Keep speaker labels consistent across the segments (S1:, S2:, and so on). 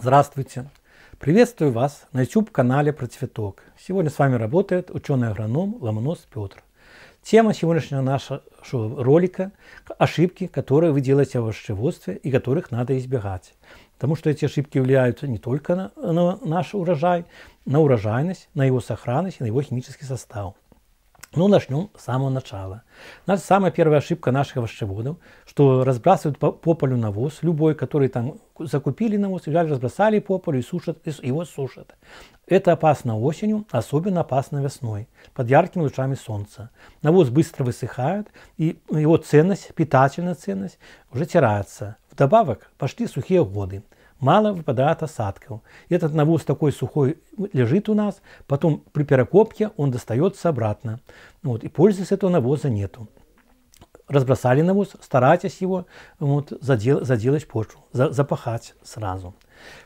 S1: Здравствуйте! Приветствую вас на YouTube-канале про цветок. Сегодня с вами работает ученый-агроном Ломонос Петр. Тема сегодняшнего нашего ролика – ошибки, которые вы делаете в овощеводстве и которых надо избегать. Потому что эти ошибки влияют не только на, на наш урожай, на урожайность, на его сохранность, на его химический состав. Ну, начнем с самого начала. Наша самая первая ошибка наших овощеводов, что разбрасывают по, по полю навоз, любой, который там закупили навоз, взяли, разбросали по полю и сушат, и его сушат. Это опасно осенью, особенно опасно весной, под яркими лучами солнца. Навоз быстро высыхает, и его ценность, питательная ценность уже теряется. Вдобавок пошли сухие годы мало выпадает осадков. Этот навоз такой сухой лежит у нас, потом при перекопке он достается обратно. Вот, и пользы с этого навоза нету. Разбросали навоз, старайтесь его вот, задел, заделать почву, за, запахать сразу.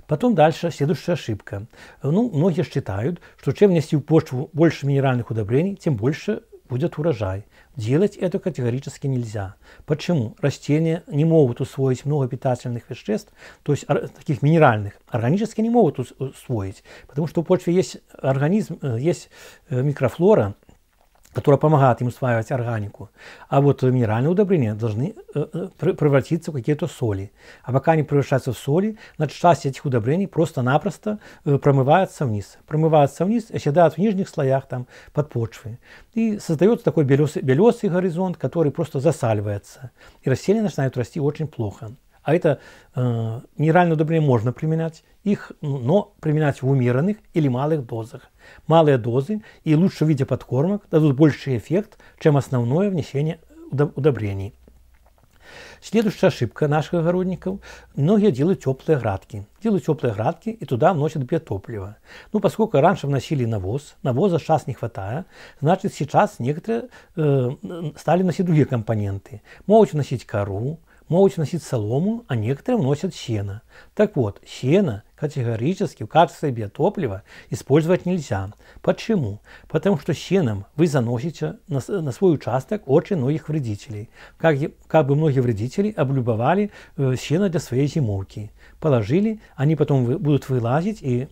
S1: Потом дальше следующая ошибка. Ну, многие считают, что чем внести в почву больше минеральных удобрений, тем больше будет урожай. Делать это категорически нельзя. Почему? Растения не могут усвоить много питательных веществ, то есть таких минеральных, органически не могут усвоить, потому что у почвы есть организм, э, есть э, микрофлора, которая помогает им усваивать органику. А вот минеральные удобрения должны э, э, превратиться в какие-то соли. А пока они превращаются в соли, значит, часть этих удобрений просто-напросто э, промывается вниз. Промывается вниз, оседает в нижних слоях там, под почвы. И создается такой белесый, белесый горизонт, который просто засаливается. И растения начинают расти очень плохо. А это э, минеральные удобрения можно применять, их, но применять в умеренных или малых дозах. Малые дозы и лучше в виде подкормок дадут больший эффект, чем основное внесение удобрений. Следующая ошибка наших огородников. Многие делают теплые градки. Делают теплые градки и туда вносят биотопливо. Ну, поскольку раньше вносили навоз, навоза сейчас не хватает, значит сейчас некоторые э, стали вносить другие компоненты. Могут вносить кору, могут вносить солому, а некоторые вносят сено. Так вот, сено категорически в качестве биотоплива использовать нельзя. Почему? Потому что сеном вы заносите на, на свой участок очень многих вредителей. Как, как бы многие вредители облюбовали э, сено для своей зимовки. Положили, они потом вы, будут вылазить и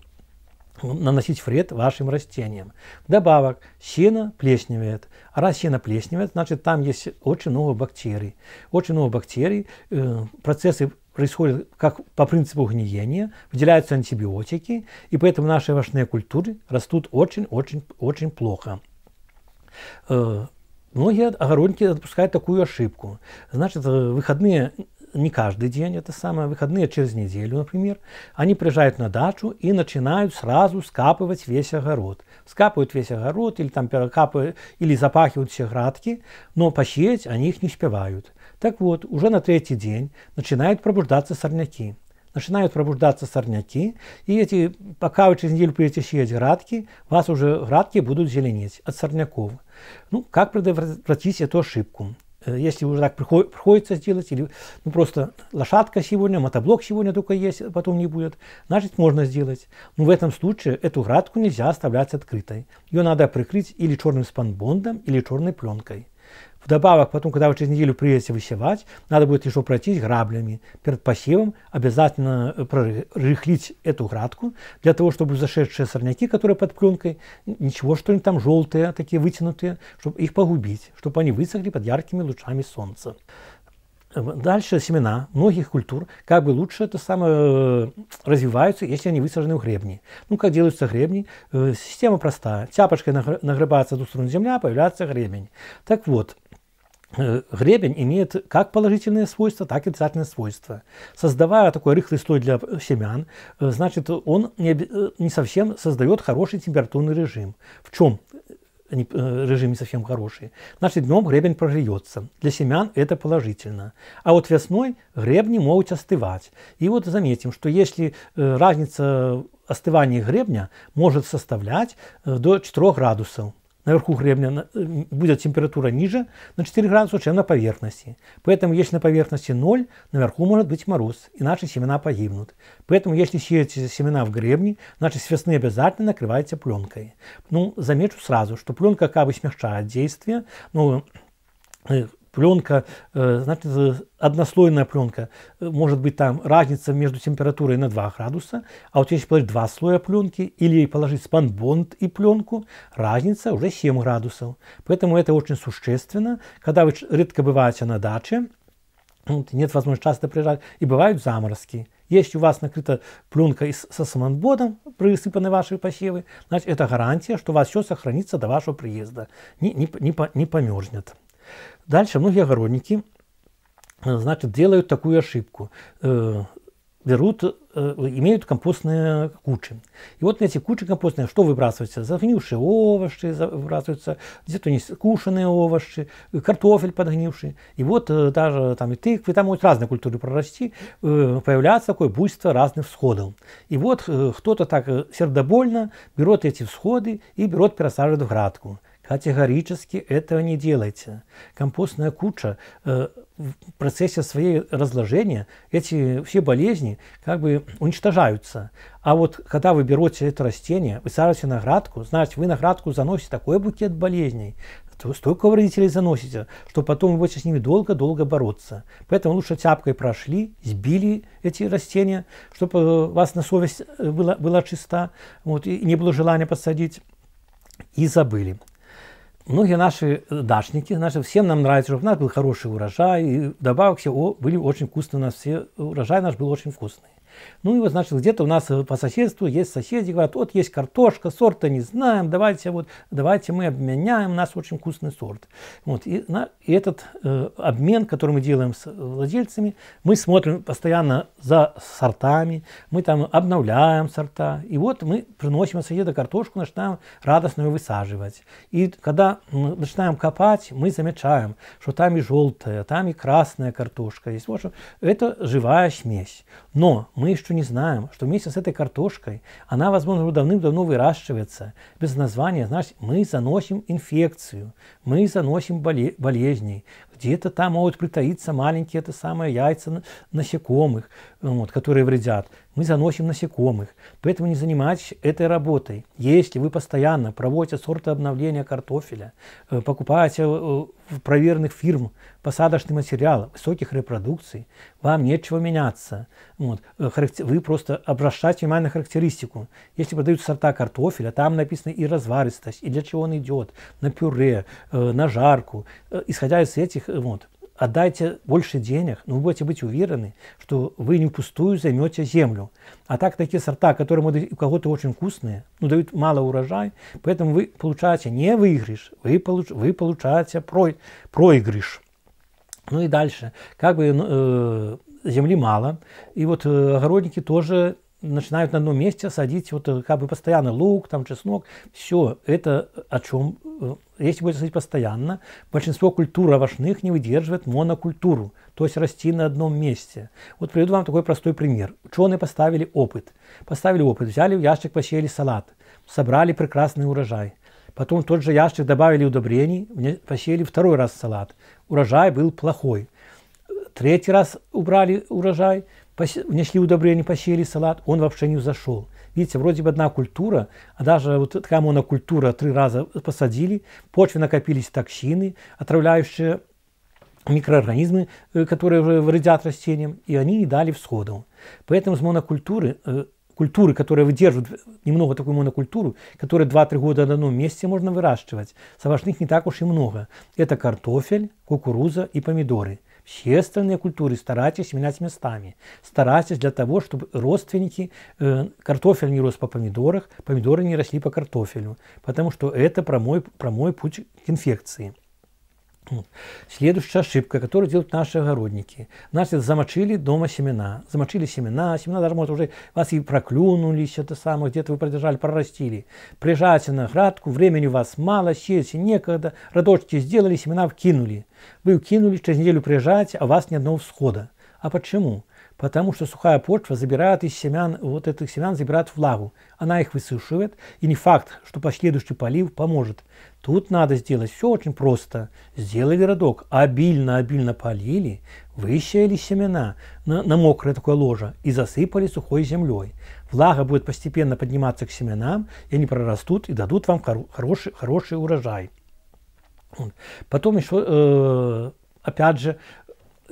S1: наносить вред вашим растениям. Вдобавок, сено плесневеет. А раз сено плесневеет, значит там есть очень много бактерий. Очень много бактерий, э, процессы происходят как по принципу гниения, выделяются антибиотики, и поэтому наши овощные культуры растут очень-очень-очень плохо. Э, многие огородники допускают такую ошибку. Значит, э, выходные не каждый день, это самое, выходные через неделю, например, они приезжают на дачу и начинают сразу скапывать весь огород. Скапывают весь огород или там перекапывают, или запахивают все градки, но посеять они их не успевают. Так вот, уже на третий день начинают пробуждаться сорняки. Начинают пробуждаться сорняки, и эти, пока вы через неделю будете сеять градки, у вас уже градки будут зеленеть от сорняков. Ну, как предотвратить эту ошибку? Э, если уже так приходится сделать, или ну, просто лошадка сегодня, мотоблок сегодня только есть, потом не будет, значит можно сделать. Но в этом случае эту градку нельзя оставлять открытой. Ее надо прикрыть или черным спанбондом, или черной пленкой. Вдобавок, потом, когда вы через неделю приедете высевать, надо будет еще пройтись граблями. Перед посевом обязательно э, прорыхлить эту градку, для того, чтобы зашедшие сорняки, которые под пленкой, ничего, что они там желтые, такие вытянутые, чтобы их погубить, чтобы они высохли под яркими лучами солнца. Дальше семена многих культур как бы лучше это самое э, развиваются, если они высажены в гребни. Ну, как делаются гребни? Э, система простая. Тяпочкой нагребается в сторону земля, появляется гребень. Так вот, Э, гребень имеет как положительные свойства, так и отрицательные свойства. Создавая такой рыхлый слой для семян, э, значит, он э, не совсем создает хороший температурный режим. В чем режим не совсем хороший? Значит, днем гребень прогреется. Для семян это положительно. А вот весной гребни могут остывать. И вот заметим, что если разница остывания гребня может составлять до 4 градусов, наверху гребня э, будет температура ниже на 4 градуса, чем на поверхности. Поэтому если на поверхности 0, наверху может быть мороз, иначе семена погибнут. Поэтому если сеете семена в гребне, значит с весны обязательно накрывайте пленкой. Ну, замечу сразу, что пленка как бы смягчает действие, э, пленка, э, значит, однослойная пленка, может быть там разница между температурой на 2 градуса, а вот если положить два слоя пленки или положить спанбонд и пленку, разница уже 7 градусов. Поэтому это очень существенно. Когда вы редко бываете на даче, нет возможности часто приезжать, и бывают заморозки. Если у вас накрыта пленка со самонбодом, присыпаны ваши посевы, значит это гарантия, что у вас все сохранится до вашего приезда, не, не, не, не померзнет. Дальше многие огородники значит, делают такую ошибку. Э, берут, э, имеют компостные кучи. И вот на эти кучи компостные что выбрасывается? Загнившие овощи выбрасываются, где-то не скушенные овощи, картофель подгнивший. И вот э, даже там и тыквы, там могут разные культуры прорасти, э, появляется такое буйство разных всходов. И вот кто-то так сердобольно берет эти всходы и берет пересаживает в градку. Категорически этого не делайте. Компостная куча э, в процессе своей разложения, эти все болезни как бы уничтожаются. А вот когда вы берете это растение, вы сажаете на градку, значит, вы на градку заносите такой букет болезней, столько вредителей заносите, что потом вы будете с ними долго-долго бороться. Поэтому лучше тяпкой прошли, сбили эти растения, чтобы у вас на совесть э, была, была чиста, вот, и не было желания посадить, и забыли многие наши дачники, наши, всем нам нравится, чтобы у нас был хороший урожай, и добавок всего были очень вкусные у нас все, урожай наш был очень вкусный. Ну и вот, значит, где-то у нас по соседству есть соседи, говорят, вот есть картошка, сорта не знаем, давайте, вот, давайте мы обменяем, у нас очень вкусный сорт. Вот, и, на, и этот э, обмен, который мы делаем с владельцами, мы смотрим постоянно за сортами, мы там обновляем сорта, и вот мы приносим от соседа картошку, начинаем радостно ее высаживать. И когда начинаем копать, мы замечаем, что там и желтая, там и красная картошка есть. В общем, это живая смесь. Но мы еще не знаем, что вместе с этой картошкой она, возможно, уже давным-давно выращивается без названия. Значит, мы заносим инфекцию, мы заносим боле болезни. Где-то там могут притаиться маленькие это самые яйца насекомых, вот, которые вредят. Мы заносим насекомых. Поэтому не занимайтесь этой работой. Если вы постоянно проводите сорты обновления картофеля, э, покупаете э, в проверенных фирм посадочный материал высоких репродукций, вам нечего меняться. Вот. Э, вы просто обращайте внимание на характеристику. Если продают сорта картофеля, там написано и разваристость, и для чего он идет, на пюре, на жарку. Исходя из этих вот, отдайте больше денег, но вы будете быть уверены, что вы не впустую займете землю. А так такие сорта, которые у кого-то очень вкусные, но дают мало урожай, поэтому вы получаете не выигрыш, вы, получ, вы получаете про, проигрыш. Ну и дальше, как бы э, земли мало, и вот э, огородники тоже начинают на одном месте садить вот э, как бы постоянно лук, там чеснок, все это о чем, э, если будете садить постоянно, большинство культур овощных не выдерживает монокультуру, то есть расти на одном месте. Вот приведу вам такой простой пример. Ученые поставили опыт. Поставили опыт, взяли в ящик, посеяли салат, собрали прекрасный урожай. Потом в тот же ящик добавили удобрений, посеяли второй раз салат. Урожай был плохой. Третий раз убрали урожай – внесли удобрения, посеяли салат, он вообще не взошел. Видите, вроде бы одна культура, а даже вот такая монокультура три раза посадили, почве накопились токсины, отравляющие микроорганизмы, э, которые вредят растениям, и они не дали всходов. Поэтому с монокультуры, э, культуры, которые выдерживают немного такую монокультуру, которые 2-3 года на одном месте можно выращивать, с овощных не так уж и много. Это картофель, кукуруза и помидоры – все остальные культуры старайтесь менять местами. Старайтесь для того, чтобы родственники, э, картофель не рос по помидорах, помидоры не росли по картофелю. Потому что это прямой, прямой путь к инфекции. Следующая ошибка, которую делают наши огородники. Значит, замочили дома семена. Замочили семена, семена даже, может, уже вас и проклюнулись, это самое, где-то вы продержали, прорастили. Приезжаете на градку, времени у вас мало, сеете некогда, родочки сделали, семена вкинули. Вы вкинули, через неделю приезжаете, а у вас ни одного всхода. А почему? Потому что сухая почва забирает из семян, вот этих семян забирает влагу. Она их высушивает, и не факт, что последующий полив поможет. Тут надо сделать все очень просто. Сделали родок, обильно-обильно полили, высеяли семена на, на мокрое такое ложе и засыпали сухой землей. Влага будет постепенно подниматься к семенам, и они прорастут и дадут вам хоро хороший, хороший урожай. Потом еще э, опять же,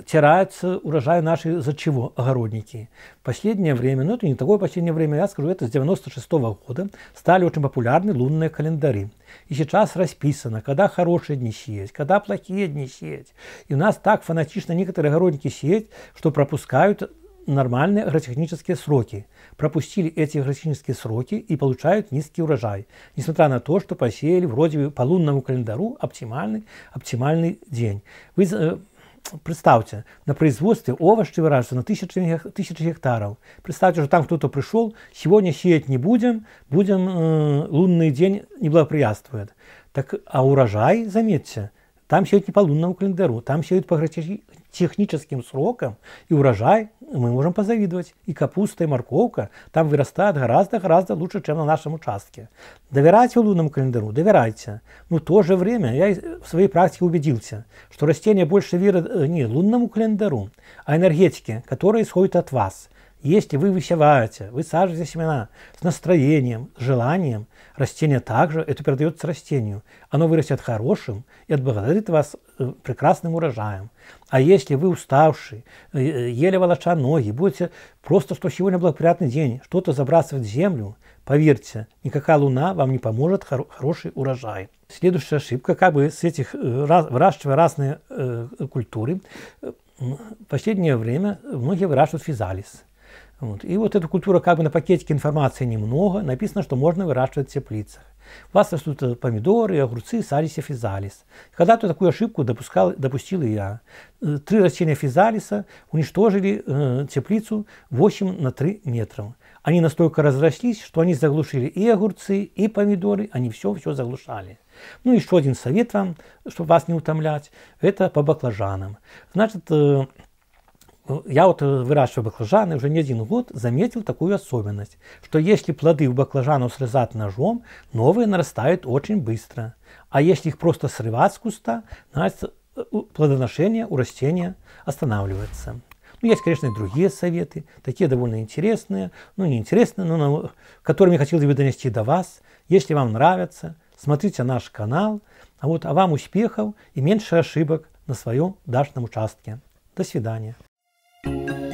S1: теряются урожай наши за чего огородники. Последнее время, ну это не такое последнее время, я скажу, это с 96 -го года стали очень популярны лунные календари. И сейчас расписано, когда хорошие дни сеять, когда плохие дни сеять. И у нас так фанатично некоторые огородники сеять, что пропускают нормальные агротехнические сроки. Пропустили эти агротехнические сроки и получают низкий урожай. Несмотря на то, что посеяли вроде бы по лунному календару оптимальный, оптимальный день. Вы э, представьте, на производстве овощи выращиваются на тысячи, тысячи гектаров. Представьте, что там кто-то пришел, сегодня сеять не будем, будем, э, лунный день не благоприятствует. Так, а урожай, заметьте, там сеют не по лунному календару, там сеют по техническим срокам, и урожай мы можем позавидовать. И капуста, и морковка там вырастает гораздо-гораздо лучше, чем на нашем участке. Доверяйте лунному календару, доверяйте. Но в то же время я в своей практике убедился, что растения больше верят э, не лунному календару, а энергетике, которая исходит от вас – если вы высеваете, высаживаете семена с настроением, желанием, растение также, это передается растению. Оно вырастет хорошим и отблагодарит вас э, прекрасным урожаем. А если вы уставший, э, э, еле волоча ноги, будете просто, что сегодня благоприятный день, что-то забрасывать в землю, поверьте, никакая луна вам не поможет хор хороший урожай. Следующая ошибка, как бы с этих, выращивая разные э, культуры, в последнее время многие выращивают физалис. Вот. И вот эта культура как бы на пакетике информации немного, написано, что можно выращивать в теплицах. У вас растут э, помидоры, огурцы, салис и физалис. Когда-то такую ошибку допускал, допустил и я. Э, три растения физалиса уничтожили э, теплицу 8 на 3 метров. Они настолько разрослись, что они заглушили и огурцы, и помидоры, они все-все заглушали. Ну, еще один совет вам, чтобы вас не утомлять, это по баклажанам. Значит, э, я вот э, выращиваю баклажаны уже не один год, заметил такую особенность, что если плоды в баклажану срезать ножом, новые нарастают очень быстро. А если их просто срывать с куста, значит э, плодоношение у растения останавливается. Ну, есть, конечно, и другие советы, такие довольно интересные, ну, не интересные, но, но которыми хотелось бы донести до вас. Если вам нравится, смотрите наш канал. А вот а вам успехов и меньше ошибок на своем дачном участке. До свидания. Thank you.